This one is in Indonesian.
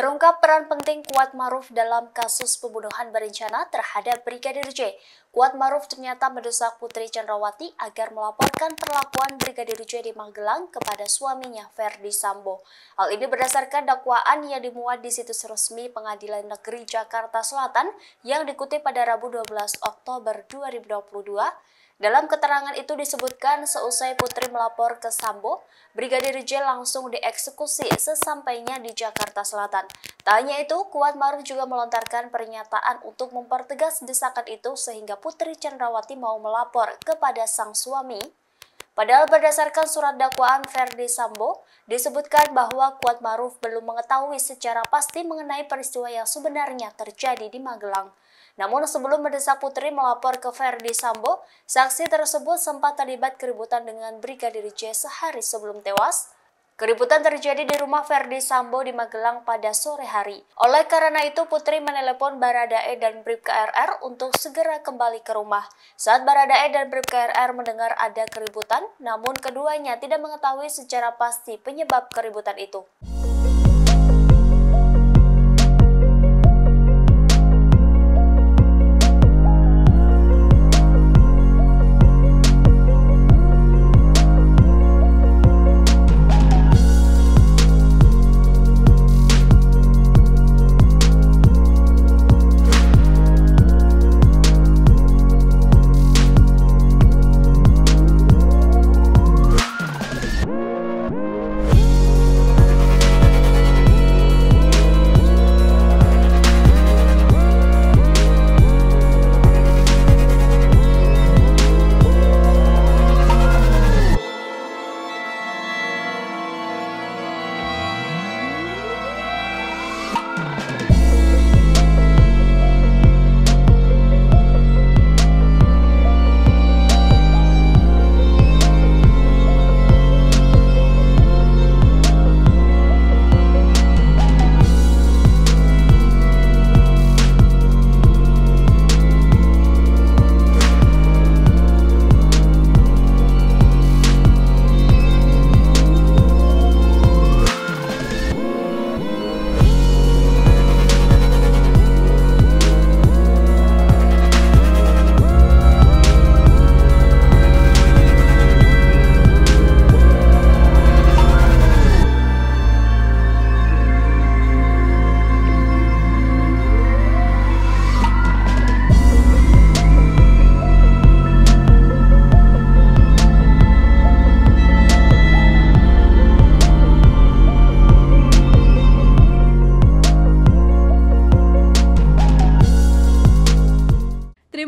Pero Terungkap peran penting Kuat Maruf dalam kasus pembunuhan berencana terhadap Brigadir J. Kuat Maruf ternyata mendesak Putri Chandrawati agar melaporkan perlakuan Brigadir J di Magelang kepada suaminya Ferdi Sambo. Hal ini berdasarkan dakwaan yang dimuat di situs resmi Pengadilan Negeri Jakarta Selatan yang dikutip pada Rabu 12 Oktober 2022 dalam keterangan itu disebutkan seusai Putri melapor ke Sambo, Brigadir J langsung dieksekusi sesampainya di Jakarta Selatan. Tak hanya itu, Kuat Maruf juga melontarkan pernyataan untuk mempertegas desakan itu sehingga Putri Chandrawati mau melapor kepada sang suami Padahal berdasarkan surat dakwaan Ferdi Sambo, disebutkan bahwa Kuat Maruf belum mengetahui secara pasti mengenai peristiwa yang sebenarnya terjadi di Magelang. Namun sebelum mendesak Putri melapor ke Ferdi Sambo, saksi tersebut sempat terlibat keributan dengan Brigadir J sehari sebelum tewas. Keributan terjadi di rumah Ferdi Sambo di Magelang pada sore hari. Oleh karena itu, Putri menelepon Baradae dan Brib KRR untuk segera kembali ke rumah. Saat Baradae dan Brib KRR mendengar ada keributan, namun keduanya tidak mengetahui secara pasti penyebab keributan itu.